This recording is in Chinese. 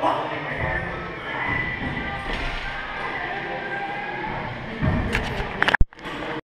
我爸